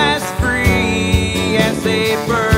as free as a bird.